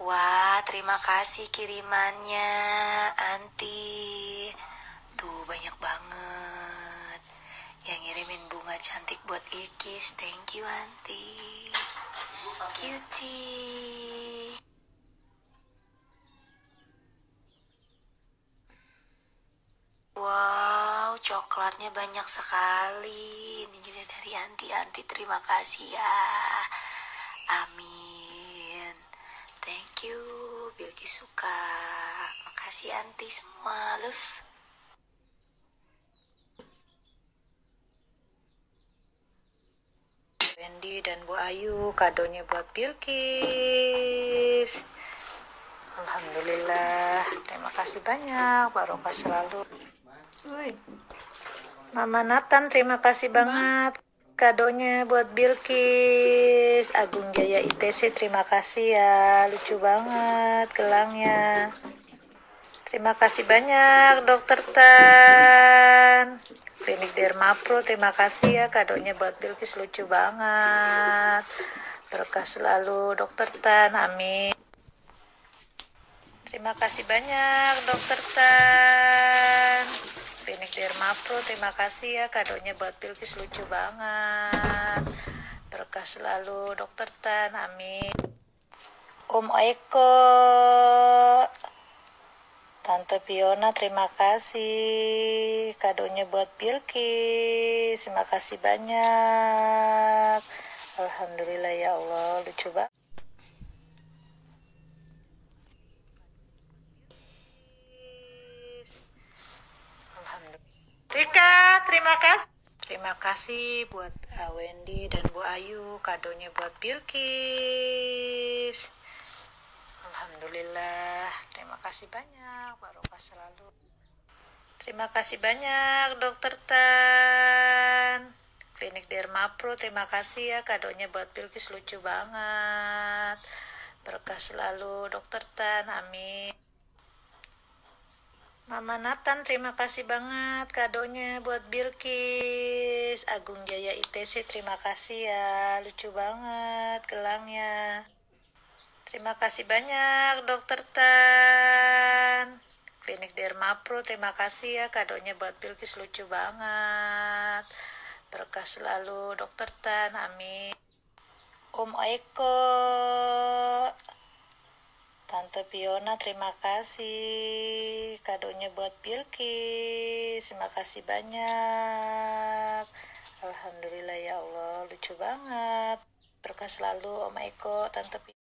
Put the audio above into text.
Wah, terima kasih kirimannya, Anti. Tuh, banyak banget. Yang ngirimin bunga cantik buat Ikis. Thank you, Anti. Cutie. Wow, coklatnya banyak sekali. Ini juga dari anti-anti. Terima kasih ya. Amin. Thank you, Bilki suka. Makasih anti semua, love. Wendy dan Bu Ayu kadonya buat Bilkis. Alhamdulillah, terima kasih banyak, barokah selalu. Mama Nathan, terima kasih banget kadonya buat Bilkis. Agung Jaya ITC, terima kasih ya, lucu banget gelangnya. Terima kasih banyak, Dokter Tan. Klinik Derma Pro, terima kasih ya kadonya buat Bilkis lucu banget. Berkah selalu, Dokter Tan, amin. Terima kasih banyak, Dokter Tan. Klinik Derma Pro, terima kasih ya kadonya buat Bilkis lucu banget. Berkah selalu, Dokter Tan, amin. Om Eko, Tante Fiona, terima kasih kadonya buat Bilkis. Terima kasih banyak. Alhamdulillah ya Allah, lucu banget. Rika, terima kasih. Terima kasih buat uh, Wendy dan Bu Ayu, kadonya buat Bilkis. Alhamdulillah, terima kasih banyak, barokah selalu. Terima kasih banyak, Dokter Tan. Klinik Derma Pro, terima kasih ya kadonya buat Bilkis lucu banget. Berkah selalu, Dokter Tan, amin. Mama Nathan, terima kasih banget kadonya buat Bilkis. Agung Jaya ITC, terima kasih ya. Lucu banget gelangnya. Terima kasih banyak, Dokter Tan. Klinik Derma Pro, terima kasih ya kadonya buat Bilkis lucu banget. Berkah selalu, Dokter Tan, amin. Om Eko, Tante Fiona, terima kasih kadonya buat Bilkis. Terima kasih banyak. Alhamdulillah ya Allah, lucu banget. Berkah selalu Om Eko, Tante.